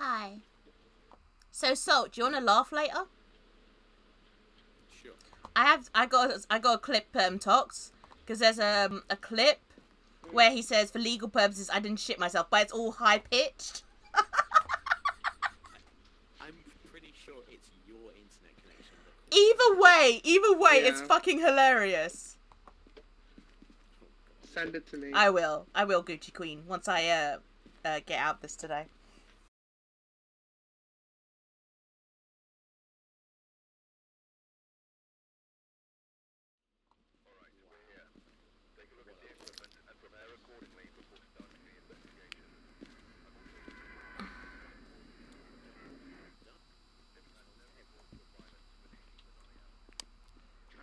Hi. So, Salt, do you want to laugh later? Sure. I have. I got. I got a clip. Um, talks because there's um, a clip where he says, "For legal purposes, I didn't shit myself," but it's all high pitched. I'm pretty sure it's your internet connection. Either way, either way, it's fucking hilarious. Send it to me. I will. I will, Gucci Queen, once I uh, uh get out this today.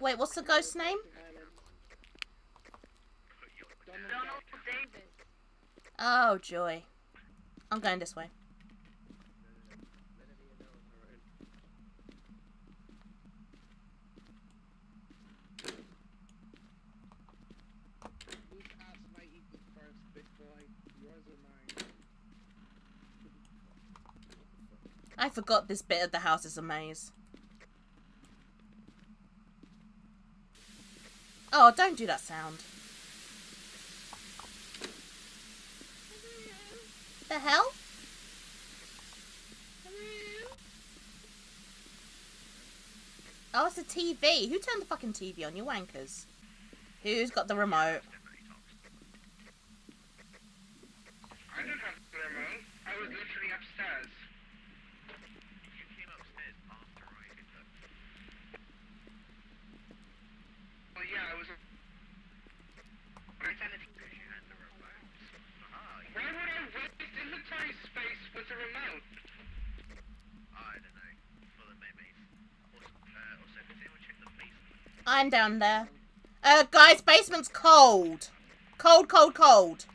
Wait, what's the ghost's name? Oh, joy. I'm going this way. I forgot this bit of the house is a maze. Oh, don't do that sound. The hell? Oh, it's a TV. Who turned the fucking TV on? You wankers. Who's got the remote? I don't have the remote. I was literally upstairs. You came upstairs after I did that. Well, yeah, I was. Because you had the remote. Aha, you, Why would I waste inventory space with the remote? I don't know. For the memes. Also, uh, also, does anyone check the basement? I'm down there. Uh, guys, basement's cold. Cold, cold, cold.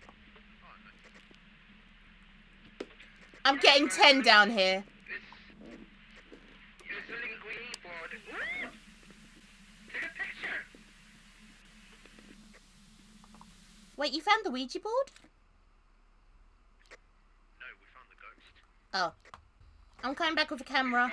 I'm getting 10 down here. It's. It's a linguini board. Woo! Take a picture! Wait, you found the Ouija board? No, we found the ghost. Oh. I'm coming back with a camera.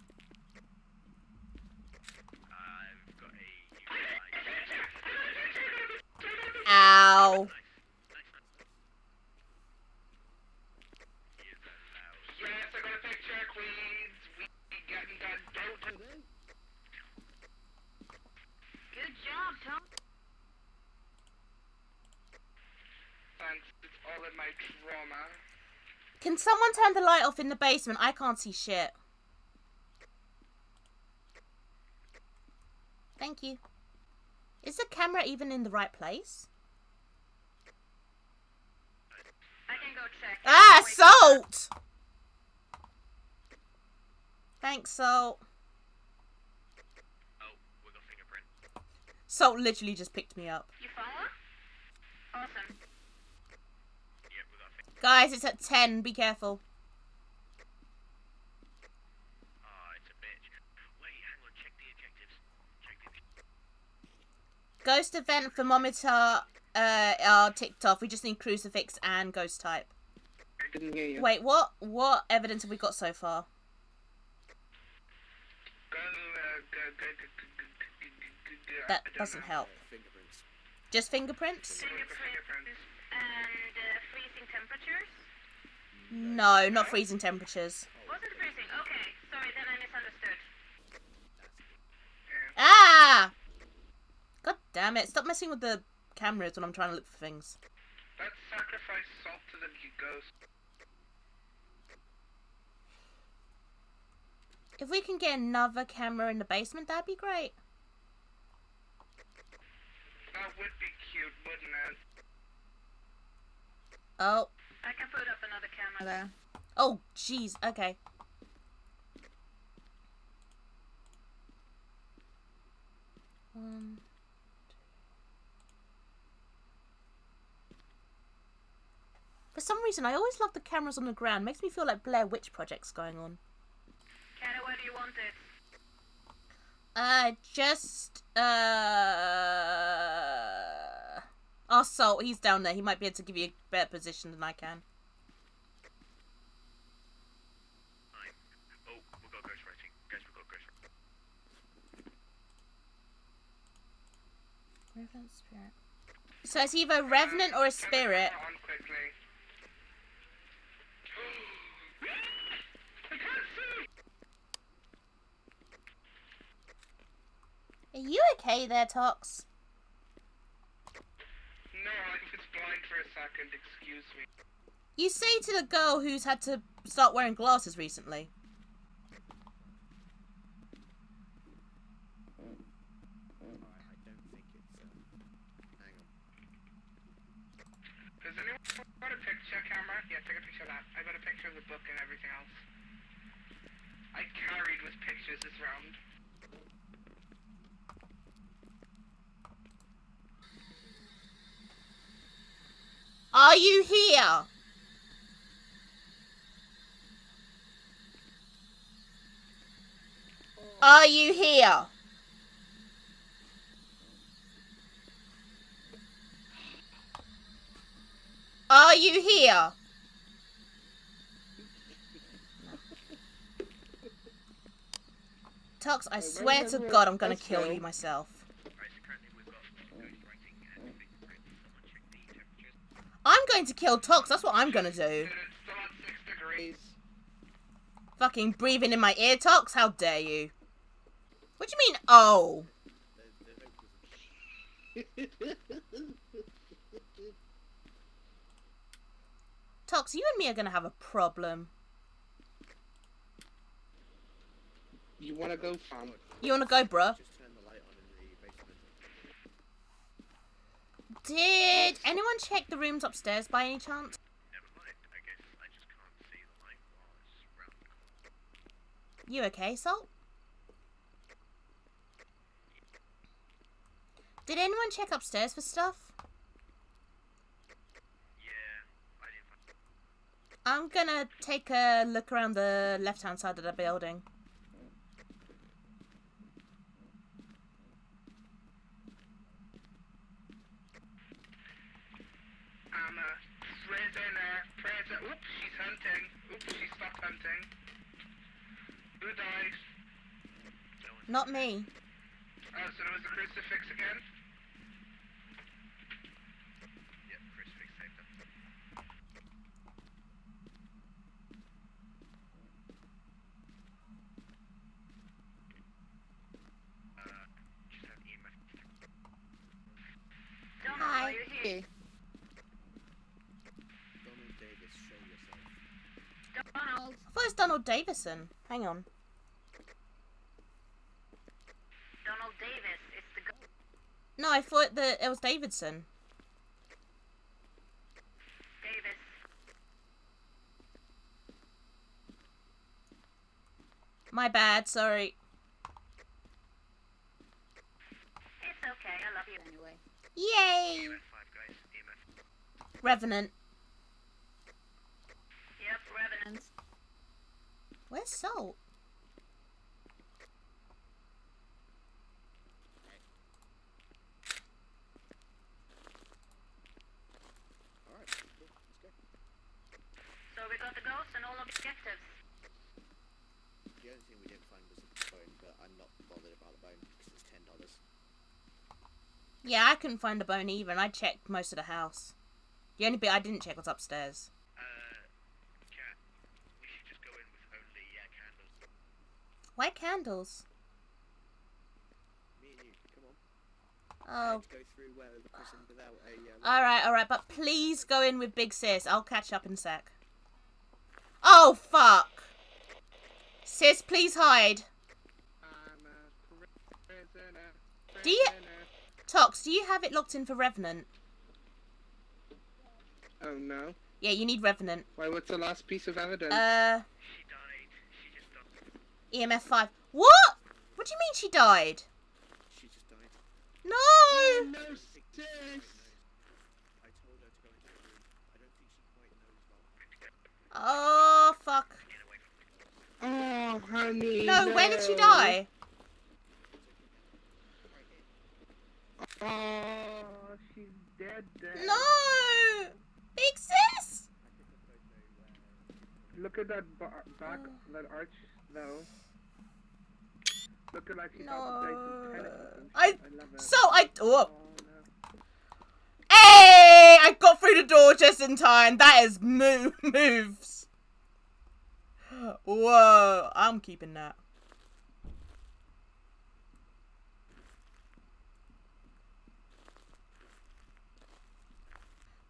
trauma. Can someone turn the light off in the basement? I can't see shit. Thank you. Is the camera even in the right place? Ah, salt! Thanks, salt. Oh, we'll salt literally just picked me up. Awesome. Yeah, Guys, it's at 10. Be careful. Wait, ghost event thermometer uh, are ticked off. We just need crucifix and ghost type didn't hear you. Wait, what? What evidence have we got so far? That doesn't help. Fingerprints. Just fingerprints? Fingerprints and uh, freezing temperatures? No, not freezing temperatures. Wasn't freezing? Okay, sorry, then I misunderstood. Ah! God damn it, stop messing with the cameras when I'm trying to look for things. Let's sacrifice salt to the ghost. If we can get another camera in the basement, that'd be great. Uh, would be cute, wouldn't it? Oh. I can put up another camera there. Oh, jeez. Okay. One. For some reason, I always love the cameras on the ground. Makes me feel like Blair Witch Project's going on. Do you want it? Uh, just uh, ask Salt. He's down there. He might be able to give you a better position than I can. Oh, we've got ghost writing. Guys, we've got ghost writing. Revenant spirit. So it's either a revenant or a spirit. camera on quickly. I can't see! Are you okay there, Tox? No, I was blind for a second, excuse me. You say to the girl who's had to start wearing glasses recently. Alright, I don't think it's. Hang on. Does anyone got a picture camera? Yeah, take a picture of that. I got a picture of the book and everything else. I carried with pictures this round. Are you here? Are you here? Are you here? Tux, I swear to God I'm gonna kill you myself. Right, so currently we've got ghost writing and fingerprints. Someone check the temperatures. I'm going to kill Tox, that's what I'm gonna do. Dude, it's still at 6 degrees. Fucking breathing in my ear, Tox? How dare you? What do you mean, oh? There's, there's no prison. Tox, you and me are gonna have a problem. You wanna go, fam? You wanna go, bruh? Just turn the light on in the basement. Did anyone check the rooms upstairs by any chance? You okay, Salt? Did anyone check upstairs for stuff? Yeah. I'm gonna take a look around the left hand side of the building. I'm a prisoner. Prisoner. Oops, she's hunting. Oops, she stopped hunting. Who died? Not me. Oh, so there was a crucifix again? Yeah, crucifix saved them. Uh, just have EMF. Donald, Hi. are you here? Donald Davis, show yourself. Donald. I thought it was Donald Davison. Hang on. Donald Davis. It's the ghost. No, I thought that it was Davidson. Davis. My bad, sorry. It's okay. I love you anyway. Yay! EMF 5, guys. EMF. Revenant. Yep, Revenant. Where's Salt? Alright, cool. Let's go. So we got the ghost and all objectives. The only thing we didn't find was a bone, but I'm not bothered about the bone because it's ten dollars. Yeah, I couldn't find a bone either, and I checked most of the house. The only bit I didn't check was upstairs. Uh, Cat, we should just go in with only uh, candles. Why candles? Me and you, come on. Oh. Let's go through where the prison without a. Um, Alright, alright, but please go in with Big Sis. I'll catch up in a sec. Oh, fuck! Sis, please hide. I'm a prisoner. Do you- Tox, do you have it locked in for Revenant? Oh no. Yeah, you need Revenant. Why, what's the last piece of evidence? Uh, She died. She just doesn't. EMF 5. What? What do you mean she died? She just died. No! no, sis! I told her to go into her room. I don't think she quite knows well. Oh, fuck. Oh, honey. No, where did she die? Oh, she's dead. dead. No! Big sis! Look at that bar- back, oh. that arch, though. Look at like she's about to play some tennis. No. I- I love it. So I. Oh. Oh. Hey! I got through the door just in time. That is move moves. Whoa! I'm keeping that.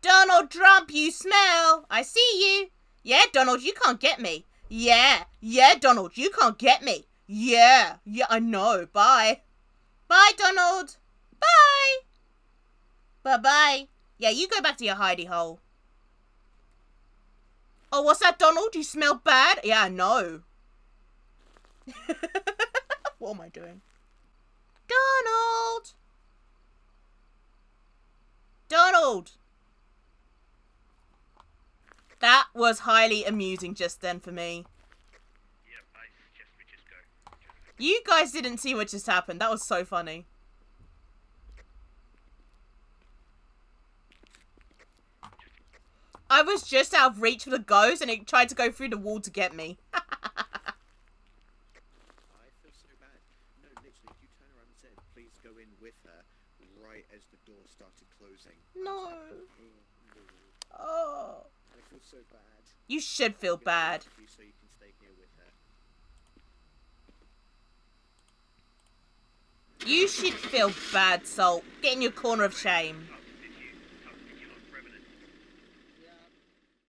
Donald Trump, you smell. I see you. Yeah, Donald, you can't get me. Yeah, yeah, Donald, you can't get me. Yeah, yeah, I know. Bye. Bye, Donald. Bye. Bye bye. Yeah, you go back to your hidey hole. Oh, what's that, Donald? You smell bad? Yeah, I know. what am I doing? Donald! Donald! That was highly amusing just then for me. Yep, I suggest we just go. You guys didn't see what just happened. That was so funny. I was just out of reach for the ghost and it tried to go through the wall to get me. I feel so bad. No, literally, you turn around and said, please go in with her, right as the door started closing. Oh, no. Oh. I feel so bad. You should feel bad. So you can stay here with her. You should feel bad, Salt. Get in your corner of shame.